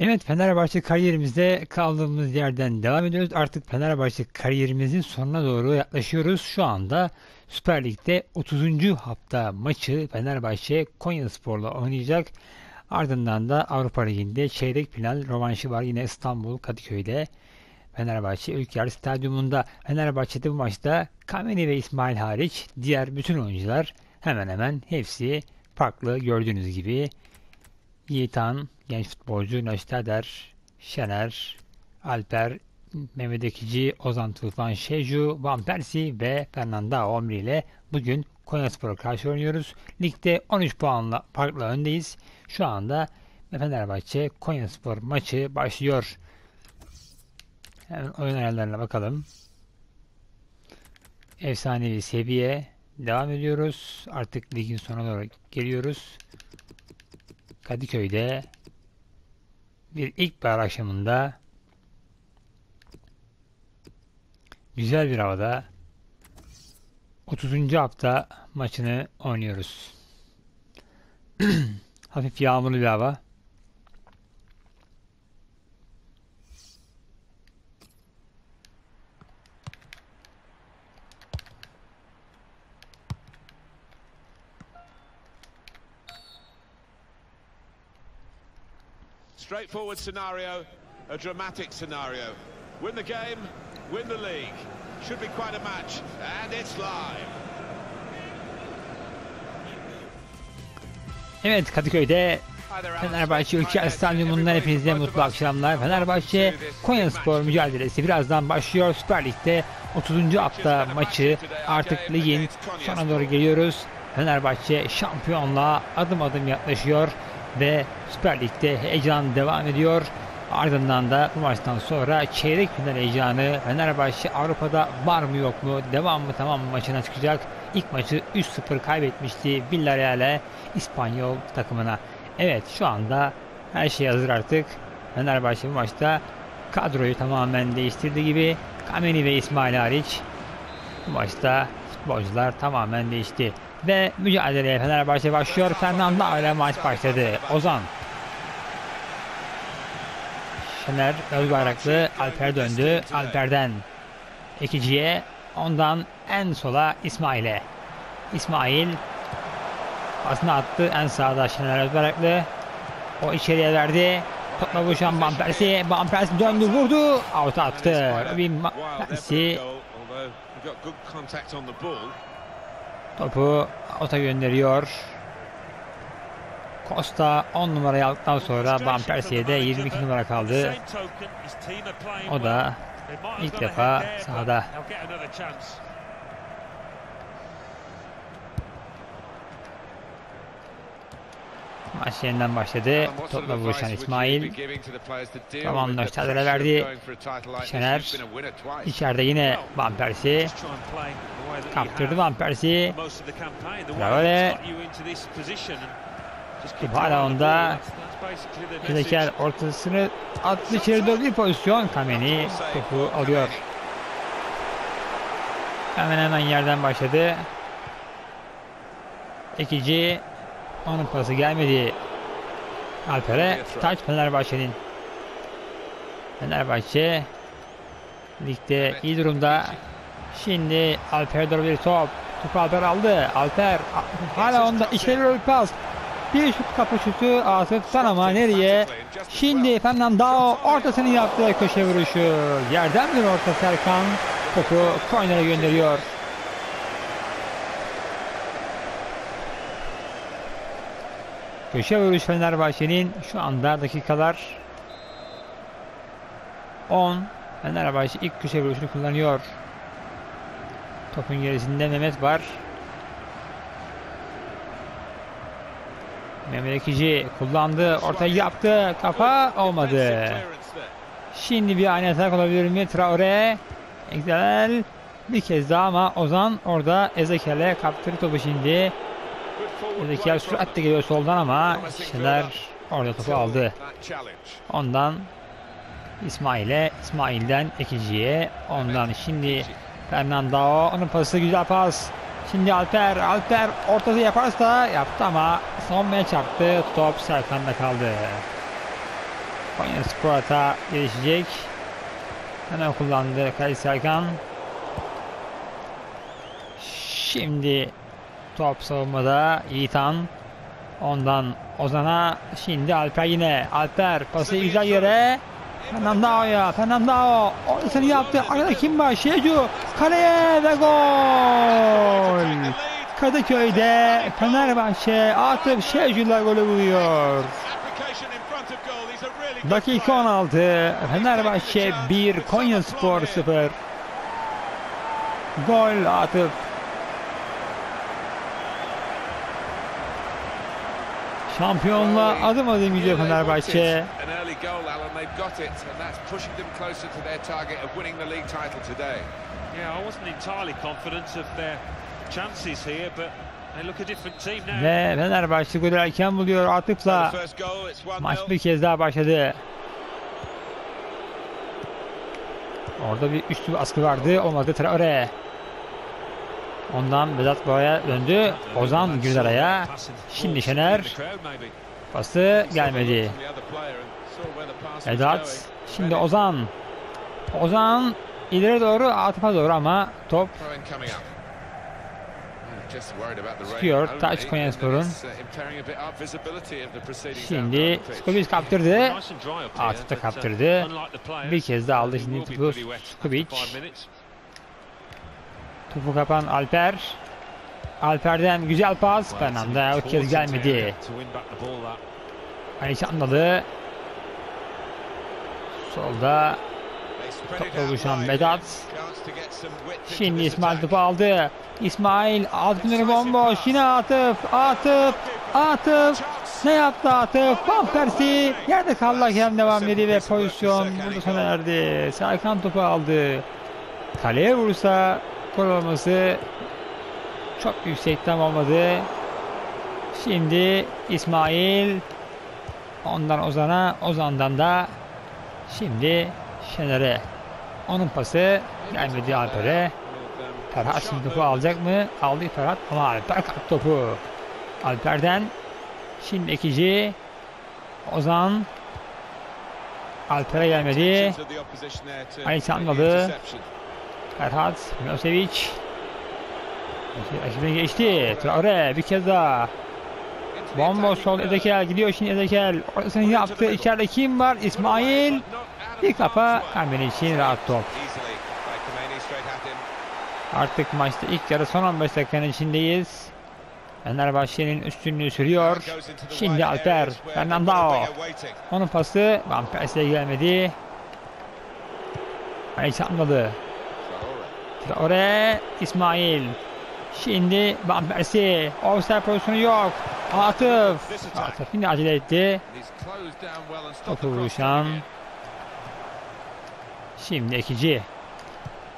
Evet Fenerbahçe kariyerimizde kaldığımız yerden devam ediyoruz. Artık Fenerbahçe kariyerimizin sonuna doğru yaklaşıyoruz. Şu anda Süper Lig'de 30. hafta maçı Fenerbahçe Konyaspor'la oynayacak. Ardından da Avrupa Ligi'nde çeyrek final rövanşı var yine İstanbul Kadıköy'de. Fenerbahçe Ülker Stadyumunda Fenerbahçe'de bu maçta Kameni ve İsmail hariç diğer bütün oyuncular hemen hemen hepsi farklı gördüğünüz gibi Yiğitan, genç futbolcu Naşit Eder, Şener, Alper, Mehmet Ekici, Ozan Tufan, Şeju, Van Persie ve Fernanda Omri ile bugün Konyaspor'a karşı oynuyoruz. Ligde 13 puanla farklı öndeyiz. Şu anda Fenerbahçe Konyaspor maçı başlıyor. Hemen oyun ayarlarına bakalım. Efsanevi seviye devam ediyoruz. Artık ligin sonuna doğru geliyoruz. Kadıköy'de bir ilkbahar akşamında güzel bir havada 30. hafta maçını oynuyoruz. Hafif yağmurlu bir hava. Straightforward scenario, a dramatic scenario. Win the game, win the league. Should be quite a match, and it's live. Evet Kadıköy'de Fenerbahçe Ülker Stadyumundan hepinize mutlu akşamlar. Fenerbahçe Konyaspor mücadelesi birazdan başlıyor. Süper Lig'de 30. hafta maçı artık ligin sona doğru geliyoruz. Fenerbahçe şampiyonluğa adım adım yaklaşıyor ve Süper Lig'de heyecan devam ediyor. Ardından da bu maçtan sonra çeyrek final heyecanı Fenerbahçe Avrupa'da var mı yok mu devam mı tamam mı maçına çıkacak. İlk maçı 3-0 kaybetmişti Villarreal'e İspanyol takımına. Evet şu anda her şey hazır artık. Fenerbahçe bu maçta kadroyu tamamen değiştirdi gibi. Kameni ve İsmail hariç bu maçta futbolcular tamamen değişti. Ve mücadeleye Fenerbahçe başlıyor. Fernando ile maç başladı. Ozan. Şener Özbayraklı Alper döndü. Alper'den Ekici'ye ondan en sola İsmail'e. İsmail pasını attı en sağda Şener Özbayraklı. O içeriye verdi. Topla vuruşan Van Persie. Van döndü vurdu. Out attı. Robin Van topu ota gönderiyor. Costa 10 numarayı aldıktan sonra Van Persie'de 22 numara kaldı. O da ilk defa sahada. Maç yeniden başladı. Topla vuruşan İsmail. Zamanla Şader'e verdi. Şener. İçeride yine Van Persie. Kaptırdı Van Persie. Traore. Hala onda. Zeker ortasını attı içeri doğru bir pozisyon. Kameni topu alıyor. Hemen hemen yerden başladı. Ekici onun pası gelmedi. Alper'e taç Fenerbahçe'nin. Fenerbahçe ligde iyi durumda. Şimdi Alper doğru bir top. Topu Alper aldı. Alper hala onda içeri bir pas. Bir şut kapı şutu ağzı tutan ama nereye? Şimdi Fernando ortasını yaptı köşe vuruşu. Yerden bir orta Serkan topu kornere gönderiyor. Köşe vuruş Fenerbahçe'nin şu anda dakikalar 10. Fenerbahçe ilk köşe vuruşunu kullanıyor. Topun gerisinde Mehmet var. Mehmet Ekici kullandı. Ortayı yaptı. Kafa olmadı. Şimdi bir ani atak olabilir mi? Traore. Güzel. Bir kez daha ama Ozan orada Ezekiel'e kaptırdı topu şimdi. Ezekiel süratle geliyor soldan ama Şener orada topu aldı. Ondan İsmail'e, İsmail'den Ekici'ye, ondan şimdi Fernando, onun pası güzel pas. Şimdi Alper, Alper ortası yaparsa yaptı ama savunmaya çarptı. Top Serkan'da kaldı. Konya Spor hata gelişecek. Hemen kullandı Kadir Serkan. Şimdi top savunmada Yiğitan. Ondan Ozan'a şimdi Alper yine. Alper pası güzel yere. Fernandao'ya. Fernandao. Ortasını yaptı. Arada kim var? Şecu. Kaleye ve gol. Kadıköy'de Fenerbahçe atıp Şecu'la golü buluyor. Dakika player. 16. Fenerbahçe 1, Konya Spor 0. Gol atıp şampiyonluğa adım adım gidiyor Fenerbahçe. Ve Fenerbahçe golü erken buluyor 1-0. Maç bir kez daha başladı. Orada bir üçlü baskı vardı. Olmadı Traore. Ondan Vedat Boğa'ya döndü. Ozan girdi. Şimdi Şener. Pası gelmedi. Vedat. Şimdi Ozan. Ozan ileri doğru Atıf'a doğru ama top only, taç Konyaspor'un. şimdi. Skovic kaptırdı. Atıf da kaptırdı. Bir kez daha aldı şimdi topu pretty Topu kapan Alper. Alper'den güzel pas. Fernanda o kez gelmedi. That. Ali Çandalı. Solda Topla buluşan. Vedat. Şimdi İsmail topu aldı. İsmail altınları bomboş. Yine Atıf. Atıf. Atıf. Ne yaptı Atıf? Van Persie. Yerde kaldı hakem devam ediyor ve pozisyon burada sona erdi. Serkan topu aldı. Kaleye vursa gol olması çok yüksekten olmadı. Şimdi İsmail ondan Ozan'a Ozan'dan da şimdi Şener'e onun pası gelmedi Alper'e. Ferhat şimdi topu alacak mı? Aldı Ferhat ama Alper kaptı topu. Alper'den şimdi ikinci Ozan Alper'e gelmedi. Actions Ferhat Milosevic Rakibine geçti. Traore bir kez daha. Bomboş sol. Ezekiel gidiyor şimdi Ezekiel. Orasını yaptı. İçeride kim var? İsmail. Bir kafa. Kamil için rahat top. Artık maçta ilk yarı son 15 dakikanın içindeyiz. Fenerbahçe'nin üstünlüğü sürüyor. Şimdi Alper. waiting. Onun pası Van Persie'ye gelmedi. Ali Çandalı. Traore. İsmail. Şimdi Van Persie. Offside pozisyonu yok. Atıf. Atıf yine acele etti. Topu vuruşan. Şimdi ikinci.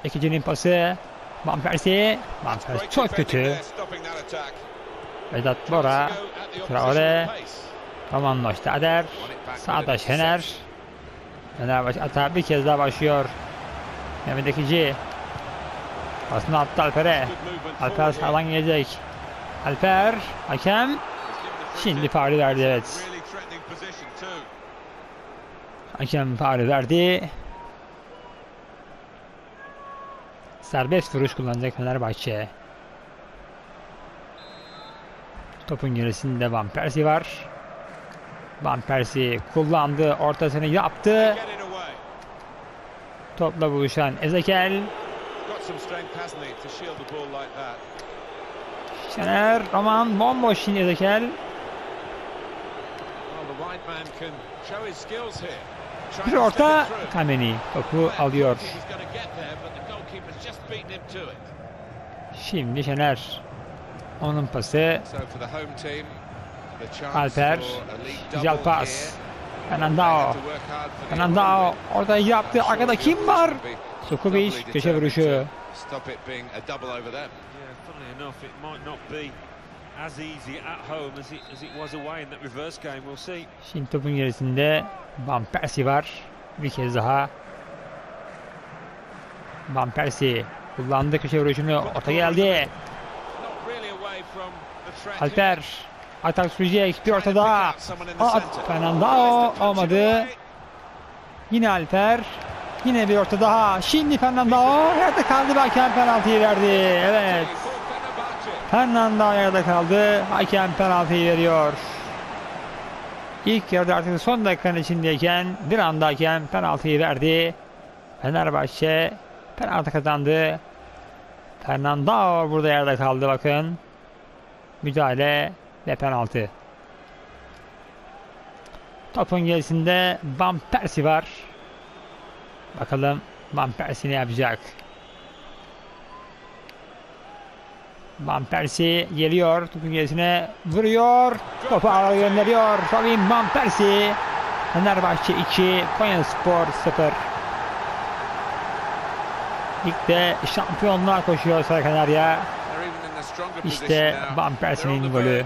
İkincinin pası. Van Persie. Van Persie çok kötü. Vedat Bora. Traore. it back with Sağda Şener. Fenerbahçe atağı bir kez daha başlıyor. Mehmet Ekici. Pasını attı Alper'e. Alper sağdan gelecek. Alper. Hakem. Şimdi faulü verdi evet. Hakem faulü verdi. Serbest vuruş kullanacak Fenerbahçe. Topun gerisinde Van Persie var. Van Persie kullandı. Ortasını yaptı. Topla buluşan Ezekiel. Şener. Roman bomboş şimdi Ezekiel. Well, the wide man can show his skills here. Trying Bir orta. Kameni topu alıyor. Şimdi Şener. Onun pası. Alper. Güzel pas. Fernandao. Fernandao orada yaptı. Arkada kim var? Doubly köşe vuruşu. to Stop it being a double over them. Yeah, funnily enough, it might not be as easy at home as it, as it was away in that reverse game. We'll see. Şimdi topun gerisinde Van Persie var. Bir kez daha. Van Persie kullandı köşe vuruşunu. Orta geldi. Alper. Atak sürecek. Bir orta daha. At it olmadı. Yine Alper. Yine bir orta daha. Şimdi Fernando. Yerde kaldı. Hakem penaltıyı verdi. Evet. Fernando yerde kaldı. Hakem penaltıyı veriyor. İlk yarıda artık son dakikanın içindeyken bir anda hakem penaltıyı verdi. Fenerbahçe penaltı kazandı. Fernando burada yerde kaldı bakın. Müdahale ve penaltı. Topun gerisinde Van Persie var. Bakalım Van Persie ne yapacak? Van Persie geliyor. Topun gerisine vuruyor. Topu ağlara gönderiyor. Robin Van Persie. Fenerbahçe 2, Konyaspor 0. Ligde şampiyonluğa koşuyor Sarı Kanarya. İşte. Van Persie'nin golü böyle.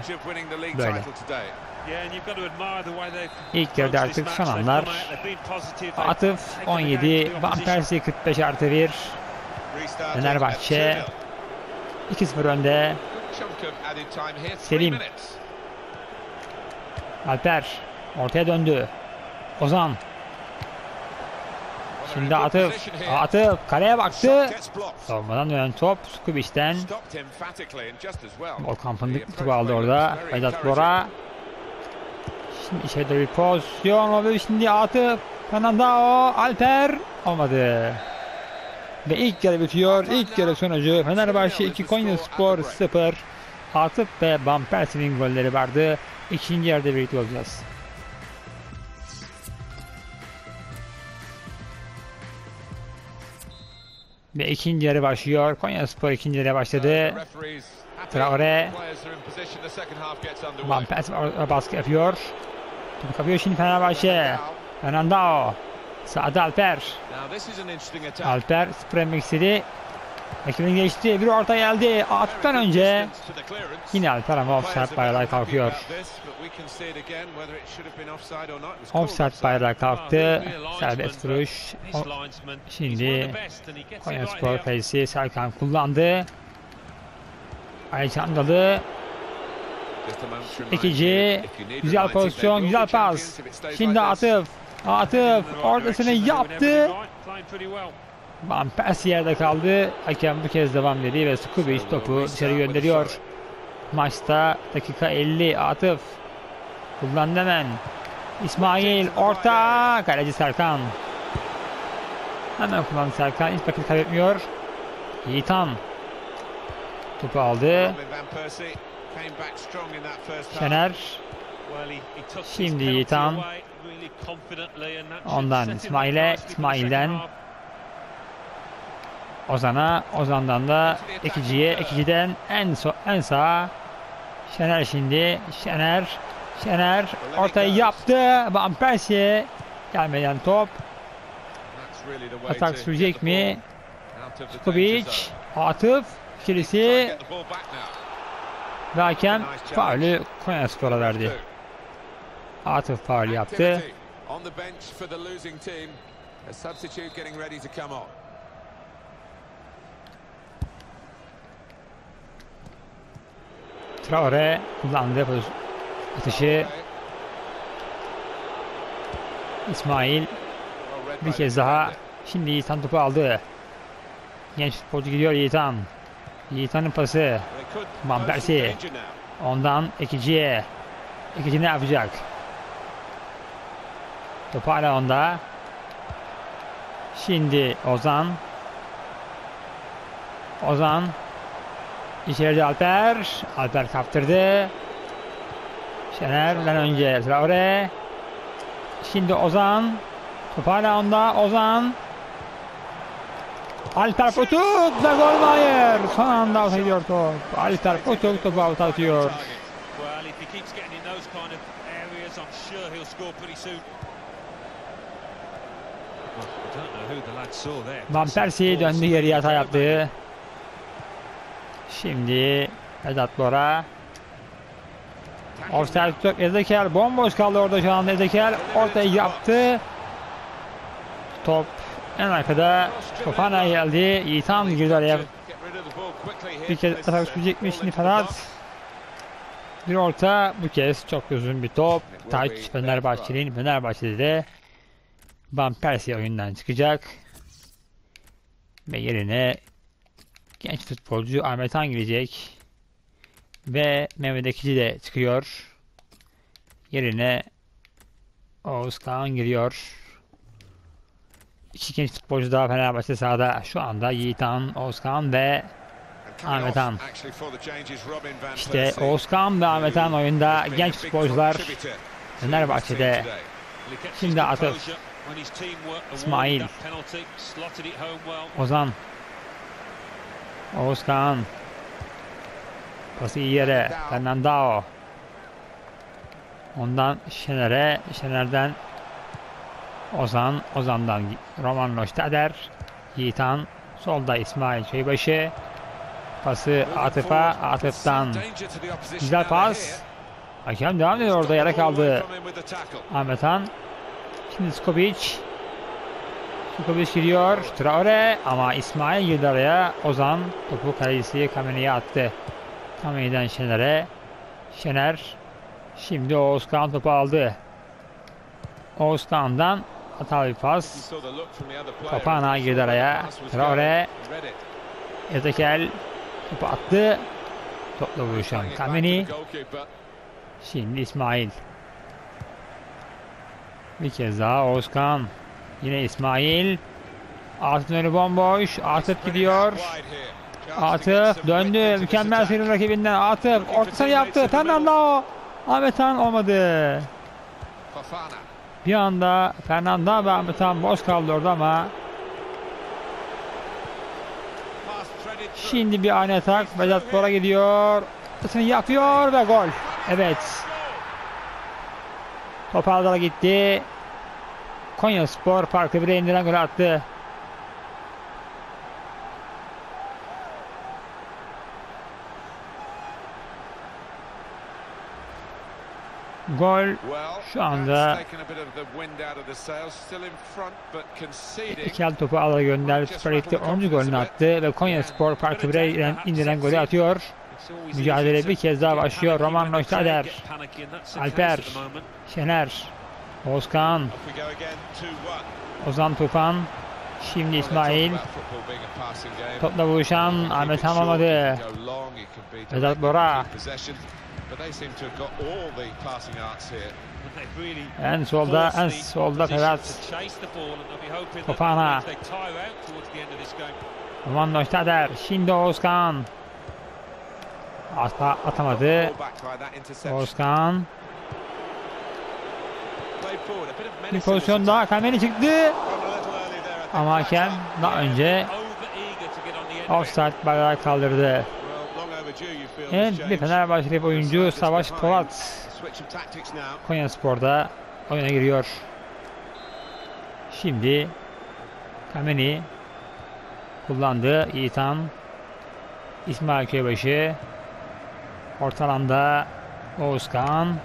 İlk yarıda artık son anlar. Atıf taken the game 17, to the Van. Persie 45 artı 1. Restarting Fenerbahçe at 2-0. 2-0 önde. Selim. Alper ortaya döndü. Ozan. Şimdi Atıf. Atıf kaleye baktı. Savunmadan dönen top well. Volkan Fındık topu aldı orada. Vedat. Bora. Şimdi içeride bir pozisyon oldu. Şimdi Atıf. Fernando. Alper. Olmadı. Ve ilk yarı bitiyor. İlk yarı sonucu Fenerbahçe 2 Konyaspor 0. Atıf ve Van Persie'nin golleri vardı. İkinci yarıda birlikte olacağız. Ve ikinci yarı başlıyor. Konyaspor ikinci yarıya başladı. Traore. Van Persie baskı yapıyor. Topu kapıyor şimdi Fenerbahçe. Fernando. Sağda Alper. Alper sprem istedi. Rakibini geçti. Bir orta geldi. Attan önce. Yine Alper ama offside bayrağı kalkıyor. offside bayrağı kalktı. Serbest vuruş. Şimdi Konyaspor here. kalesi Serkan kullandı. Ali Need Güzel pozisyon, güzel pas. Şimdi. Atıf. Atıf ortasını yaptı. Van Persie yerde kaldı. Hakem bu kez devam dedi ve Skubic topu dışarı gönderiyor. Maçta dakika 50 Atıf. Kullandı hemen. İsmail orta. Kaleci Serkan. Hemen kullandı Serkan. Hiç vakit kaybetmiyor. Yiğitan. Topu aldı. Şener. Şimdi Yiğitan. Ondan İsmail'e, İsmail'den. Ozan'a. Ozan'dan da Ekici'ye. Ekici'den en, so en sağa. Şener şimdi. Şener. Şener ortayı yaptı. Van Persie gelmeden top. Atak sürecek mi? ball out of the danger Kubic. zone. Atıf. Try ve hakem faulü Konyaspor'a verdi. Atıf faul yaptı. Traore kullandı atışı. İsmail bir kez daha. Şimdi Yiğitan topu aldı. Genç futbolcu gidiyor Yiğitan. Yiğitan'ın pası. Van Persie. Ondan Ekici'ye. Ekici ne yapacak? Top hala onda. Şimdi Ozan. Ozan. İçeride Alper. Alper kaptırdı. Şener'den önce Traore. Şimdi Ozan. Top hala onda. Ozan. Alper Potuk ve gol Mayer. Son anda out ediyor top. Alper Potuk topu out atıyor. Van Persie döndü geriye hata yaptı. Şimdi Vedat Bora. Offside yok Ezekiel bomboş kaldı orada şu anda Ezekiel ortayı yaptı. Top en arkada Fofana geldi. Yiğitan girdi araya. Bir kez atak uh, sürecekmiş box. Bir orta bu kez çok uzun bir top. Taç Fenerbahçe'nin Fenerbahçe'de de Van Persie oyundan çıkacak. Ve yerine genç futbolcu Ahmet Han girecek. Ve Mehmet Ekici de çıkıyor. Yerine Oğuz Kağan giriyor. İki genç futbolcu daha Fenerbahçe sahada. Şu anda Yiğitan, Oğuz Kağan ve Ahmet Han. İşte Oğuz Kağan ve Ahmet Han oyunda genç futbolcular Fenerbahçe'de Şimdi Atıf. İsmail. Ozan Oğuz Kağan Pası iyi yere Fernandao Ondan Şener'e Şener'den Ozan Ozan'dan Roman Loştader Yiğitan Solda İsmail Köybaşı Pası Atıf'a Atıf'tan Güzel pas. Hakem devam ediyor orada yere kaldı. Ahmet Han Şimdi Skobic Skobic giriyor Traore ama İsmail girdi araya. Ozan topu kalecisi Kameni'ye attı. Kameni'den Şener'e. Şener Şimdi Oğuzkan topu aldı. Oğuzkan'dan hatalı bir pas Papana girdi araya Traore Ezekiel topu attı Topla vuruşan Kameni Şimdi İsmail bir kez daha Oğuzkan. Yine İsmail. Atıf'ın önü bomboş. Atıf gidiyor. Atıf döndü. Mükemmel sıyrım rakibinden. Atıf ortasını yaptı. Fernando. Ahmet Han olmadı. Bir anda Fernando ve Ahmet Han boş kaldı orada ama şimdi bir ani atak. Vedat Bora gidiyor. Ortasını yapıyor ve gol. Evet. Top ağlara gitti. Konya Spor farklı bir indiren gol attı. Gol şu anda İkel topu ağlara gönderdi. Süper Lig'de 10. golünü attı ve Konya Spor farklı bir indiren, indiren golü atıyor. Mücadele bir kez daha başlıyor. Roman Neustadter, Alper, Şener, Oğuzkan, Ozan Tufan, şimdi İsmail, topla buluşan Ahmet Han olmadı. Vedat Bora, en solda, en solda Ferhat, Tofana, Roman Neustadter, şimdi Oğuzkan, Asla atamadı. Oğuzkan. Bir pozisyon daha Kameni çıktı. Ama hakem daha önce offside bayrağı kaldırdı. Evet Fenerbahçeli oyuncu Savaş Polat Konya Spor'da oyuna giriyor. Şimdi Kameni kullandı. Yiğitan İsmail Köybaşı Ortalanda Oğuzkan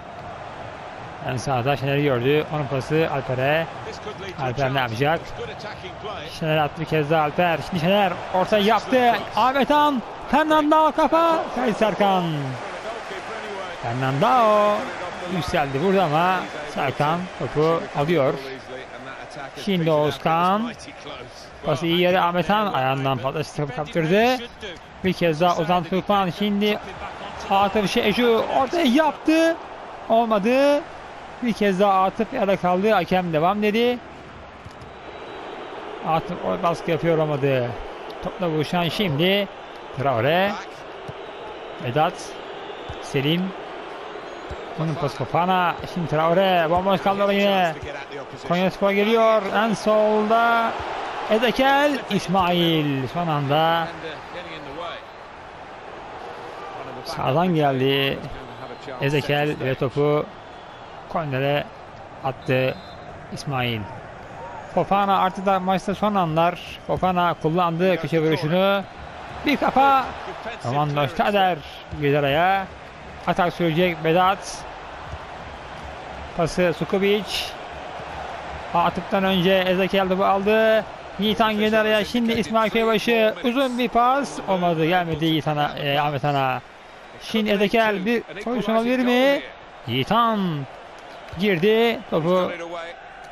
en sağda Şener'i gördü. Onun pası Alper'e. Alper ne yapacak? Şener attı bir kez daha Alper. Şimdi Şener orta yaptı. Ahmet Han. Fernando kafa. Kayıt Serkan. Fernando yükseldi burada ama Serkan topu alıyor. Şimdi Oğuzkan. Pası iyi yere Ahmet Han ayağından patlaşı kaptırdı. Bir kez daha Ozan Tufan. Şimdi Atıf Şeşu ortaya yaptı. Olmadı. Bir kez daha Atıf yara kaldı. Hakem devam dedi. Atıf o baskı yapıyor olmadı. Topla vuruşan şimdi Traore. Vedat. Selim. Onun pası Fofana. Şimdi Traore. Bomboş kaldı yine. Konya Spor geliyor. En solda Ezekel. İsmail. Son anda sağdan geldi. Ezekel ve topu kornere attı İsmail. Fofana artık da maçta son anlar. Fofana kullandı köşe vuruşunu. Bir kafa. Roman Loştader araya. Atak sürecek Vedat. Pası Sukubic. Atıptan önce Ezekiel topu aldı. Yiğitan girdi araya. Şimdi İsmail Köybaşı uzun bir pas. Olmadı gelmedi Yiğitan'a, e, Ahmet Han'a. Şimdi Ezekiel bir pozisyon alabilir mi? Yiğitan girdi. Topu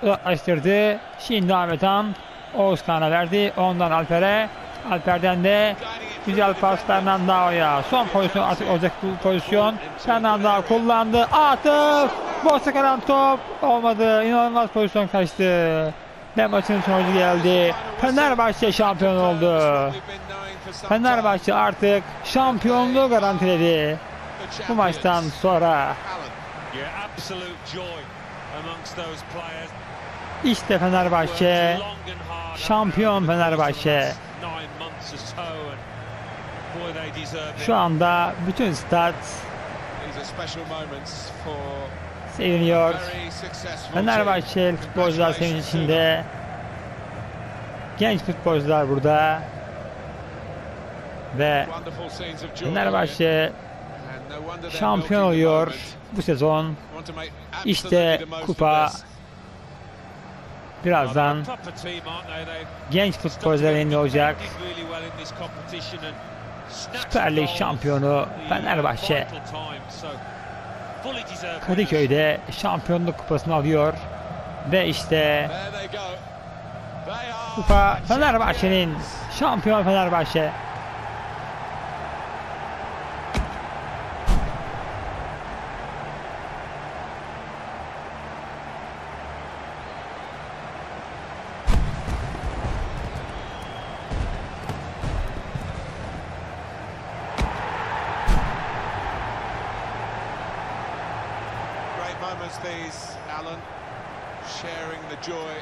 uzaklaştırdı. Şimdi Ahmet Han Oğuzkan'a verdi. Ondan Alper'e. Alper'den de güzel pas Fernandao'ya. Son pozisyon artık olacak bu pozisyon. Fernandao kullandı. Atıf! Boşta kalan top olmadı. İnanılmaz pozisyon kaçtı. Ve maçın sonucu geldi. Fenerbahçe şampiyon oldu. Fenerbahçe artık şampiyonluğu garantiledi. Bu maçtan sonra Yeah, absolute joy amongst those players. işte Fenerbahçe şampiyon Fenerbahçe. Şu anda bütün stat seviniyor. Fenerbahçe futbolcular sevinç içinde. Genç futbolcular burada. Ve. Fenerbahçe şampiyon oluyor bu sezon. İşte kupa birazdan genç futbolcular elinde olacak. Süper Lig şampiyonu Fenerbahçe. Kadıköy'de şampiyonluk kupasını alıyor. Ve işte kupa Fenerbahçe'nin şampiyon Fenerbahçe. Moments these, Alan. Sharing the joy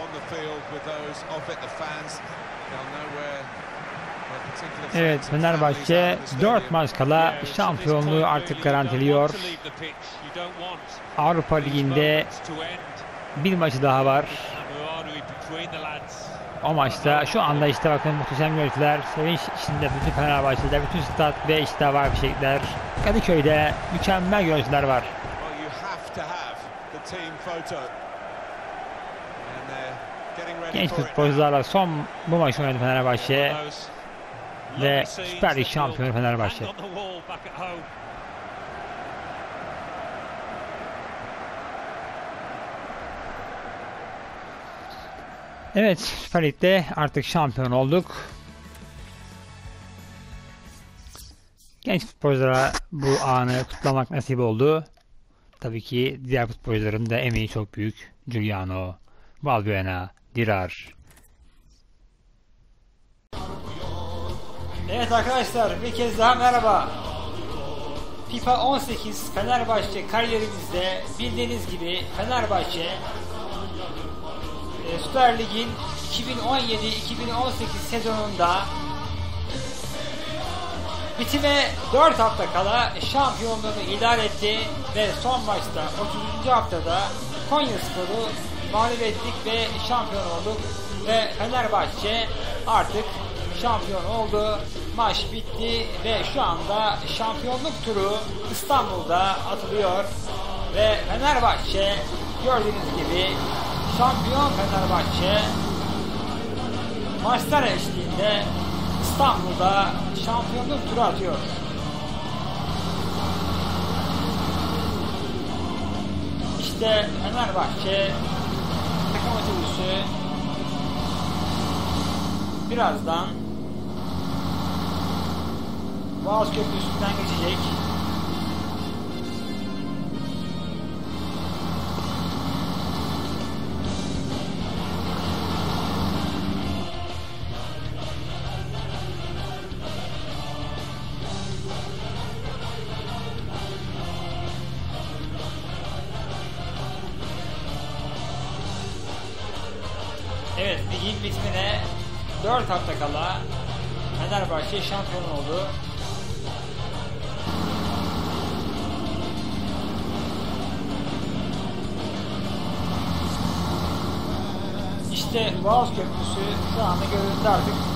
on the field with those off it, the fans. They'll know where Evet Fenerbahçe are in the 4 stadium. maç kala şampiyonluğu artık garantiliyor. Avrupa Ligi'nde bir maçı daha var. O maçta şu anda işte bakın muhteşem görüntüler. Sevinç içinde bütün Fenerbahçe'de, bütün stat ve işte var bir şeyler. Kadıköy'de mükemmel görüntüler var. Genç futbolcularla son bu maçı oynadı Fenerbahçe. Ve Süper Lig şampiyonu Fenerbahçe. Evet Süper Lig'de artık şampiyon olduk. Genç futbolculara bu anı kutlamak nasip oldu. Tabii ki diğer futbolcuların da emeği çok büyük. Giuliano, Valbuena, Dirar. Evet arkadaşlar bir kez daha merhaba. FIFA 18 Fenerbahçe kariyerimizde bildiğiniz gibi Fenerbahçe e, Süper Lig'in 2017-2018 sezonunda bitime 4 hafta kala şampiyonluğunu ilan etti ve son maçta 30. haftada Konya Sporu mağlup ettik ve şampiyon olduk ve Fenerbahçe artık şampiyon oldu. Maç bitti ve şu anda şampiyonluk turu İstanbul'da atılıyor ve Fenerbahçe gördüğünüz gibi şampiyon Fenerbahçe maçlar eşliğinde İstanbul'da şampiyonluk turu atıyor. İşte Fenerbahçe takım otobüsü birazdan Boğaz Köprüsü'nden geçecek. Bitimine 4 hafta kala Fenerbahçe şampiyon oldu. İşte Boğaz Köprüsü şu anda görüntü artık.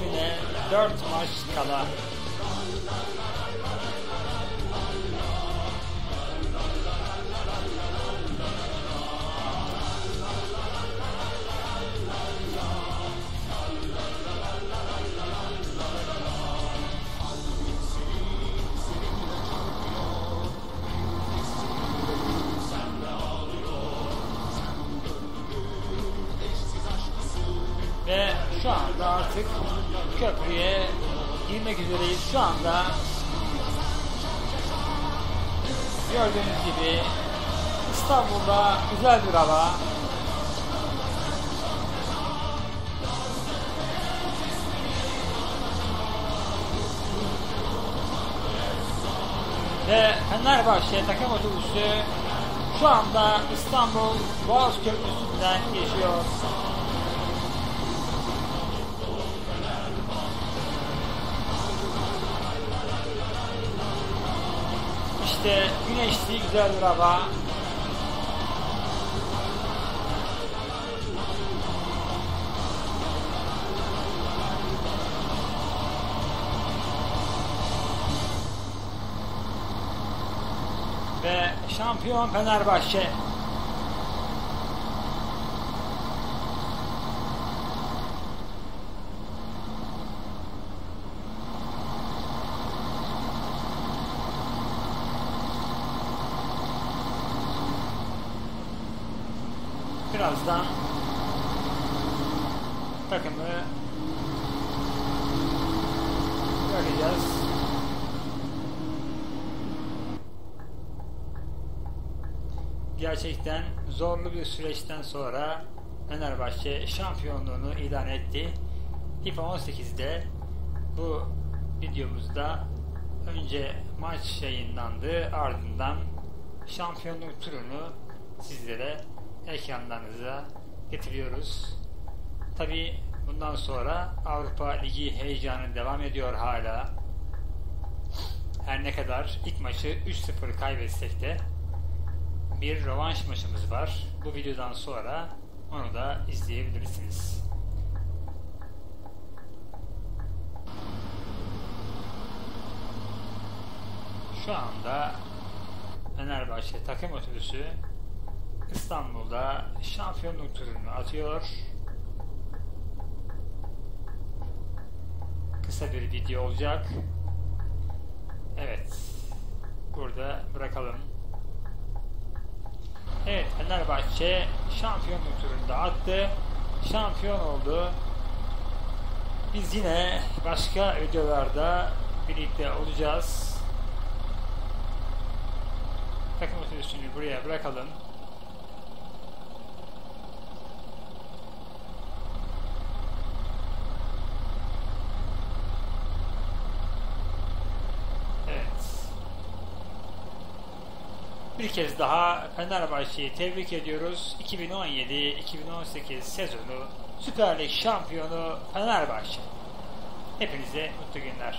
Bitimine 4 maç kala. Ve şu anda artık köprüye girmek üzereyiz. Şu anda gördüğünüz gibi İstanbul'da güzel bir hava. Ve Fenerbahçe takım otobüsü şu anda İstanbul Boğaz Köprüsü'nden geçiyor. İşte güneşli güzel bir hava. Ve şampiyon Fenerbahçe. Gerçekten zorlu bir süreçten sonra Fenerbahçe şampiyonluğunu ilan etti. FIFA 18'de bu videomuzda önce maç yayınlandı ardından şampiyonluk turunu sizlere ekranlarınıza getiriyoruz. Tabi bundan sonra Avrupa Ligi heyecanı devam ediyor hala. Her ne kadar ilk maçı 3-0 kaybetsek de bir rövanş maçımız var. Bu videodan sonra onu da izleyebilirsiniz. Şu anda Fenerbahçe takım otobüsü İstanbul'da şampiyonluk turunu atıyor. Kısa bir video olacak. Evet. Burada bırakalım. Evet Fenerbahçe şampiyonluk turunda attı. Şampiyon oldu. Biz yine başka videolarda birlikte olacağız. Takım otobüsünü buraya bırakalım. Evet. Bir kez daha Fenerbahçe'yi tebrik ediyoruz. 2017-2018 sezonu Süper Lig şampiyonu Fenerbahçe. Hepinize mutlu günler.